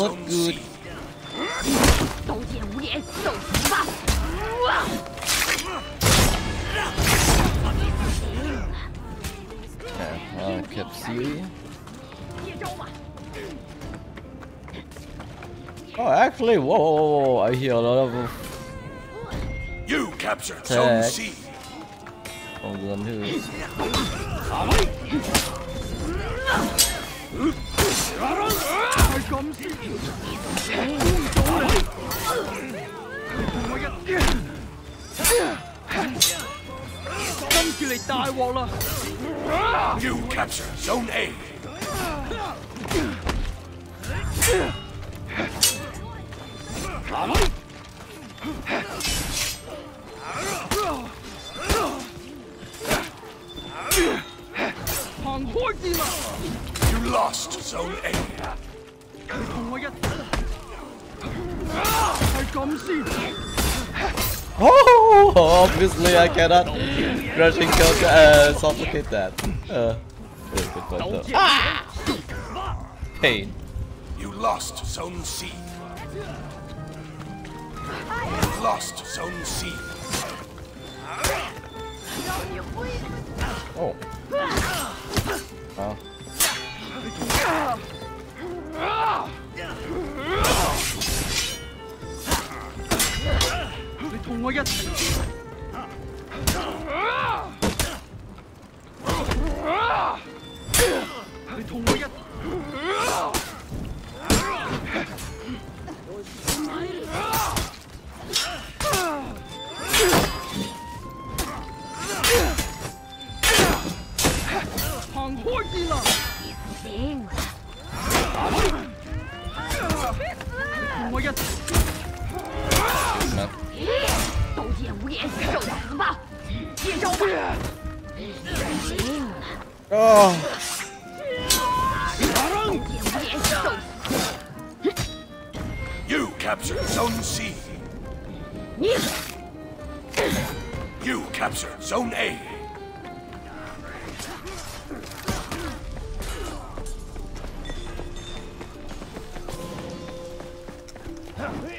not good. Okay, well, Capsiri. Oh, actually, whoa, whoa, whoa, I hear a lot of you captured Zone C. Only one. You capture Zone A. Zone A. Oh, obviously I cannot rushing kill uh, suffocate that. Uh! Ah! Pain. You lost Zone C. You lost Zone C. Oh. Oh. 你同我一起。Man. 刀剑无脸受死吧！接招吧！行， Oh. 刀剑无脸受死！ You captured Zone C. 你 You captured Zone A. Lost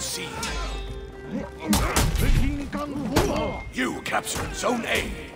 unseen. You captured Zone A.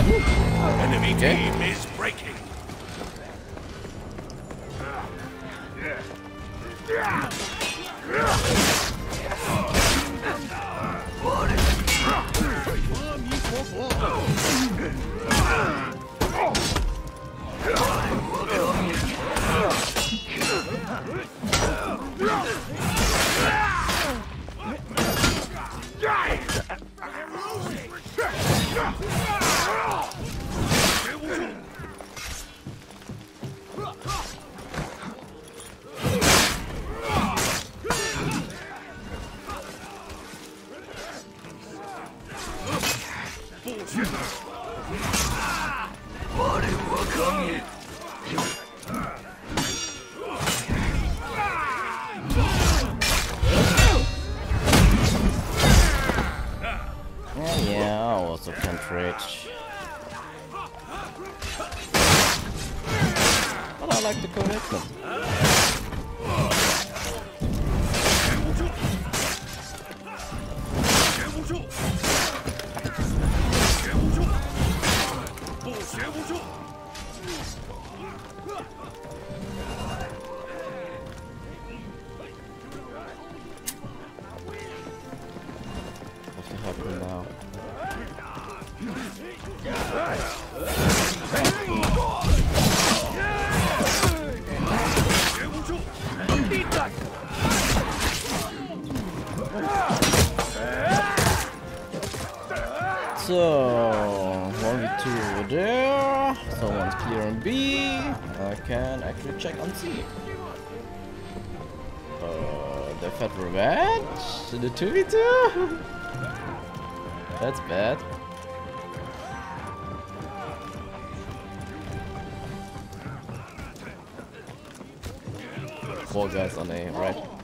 Enemy Okay. team is breaking. Can't. But I like the commitment. So, 1v2 over there. Someone's clearing B. I can actually check on C. Uh, the fat Revenge? The 2v2? That's bad. Four guys on A, right?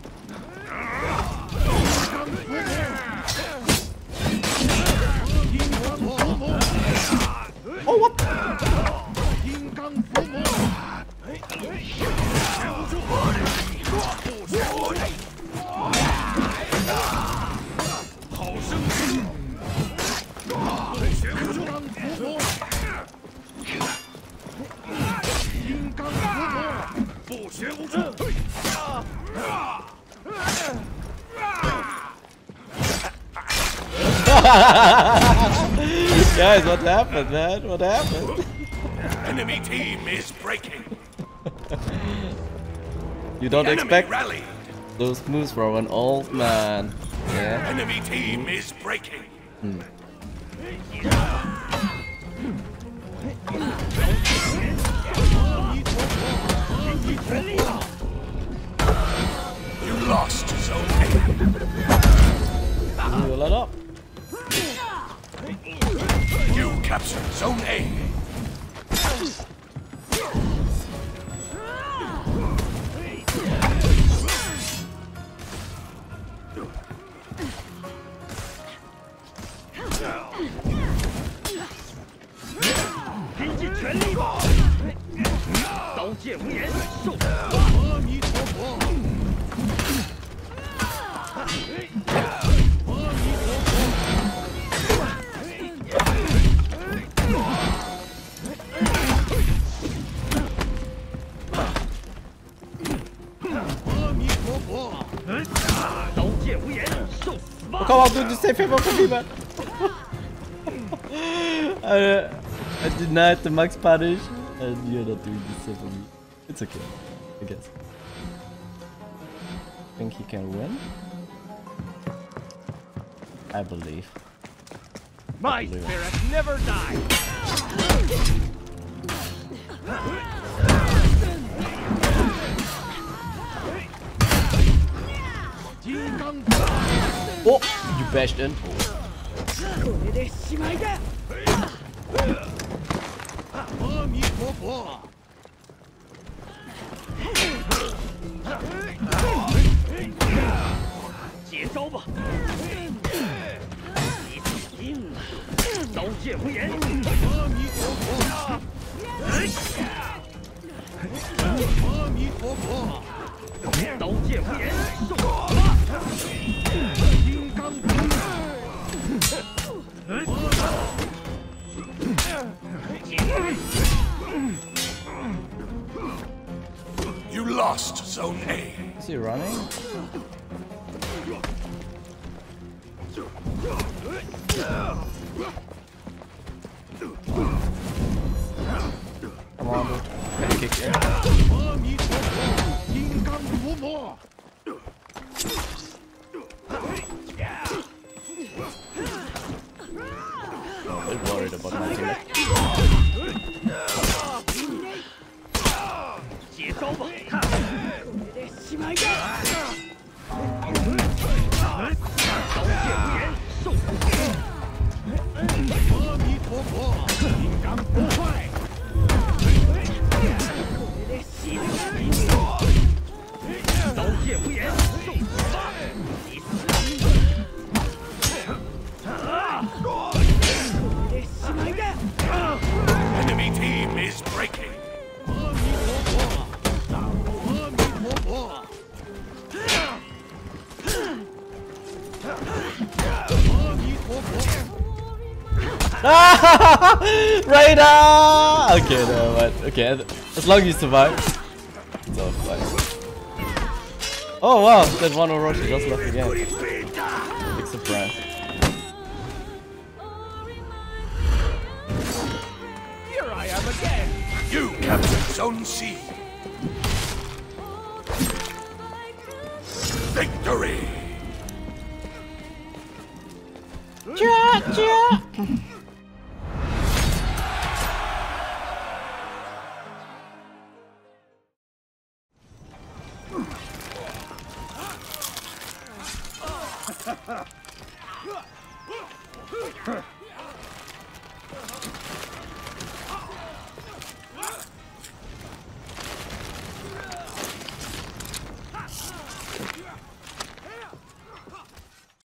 Ah! Guys, what happened, man? What happened? Enemy team is breaking. You don't expect rally. those moves from an old man. Yeah. Enemy team is breaking. Hmm. You lost zone. You let up. Captured zone A. come on, dude, just say favor for me, man. I, I denied the max punish, and uh, you're not doing the same for me. It's okay, I guess. Think he can win? I believe. My Blue. spirit never dies. Oh, you bashed in. こ You lost Zone A. Is he running? Come on. Kick him? 接招吧！これでしまいだ！刀剑无眼，受阿弥陀佛，金刚不坏。 Radar! Okay, no, but okay, as long as you survive. It's all fine. Oh wow, that one Orochi just left again. Big surprise. Here I am again! You captured Zone C. Victory! Huh.